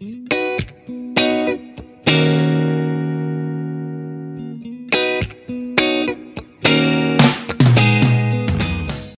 Música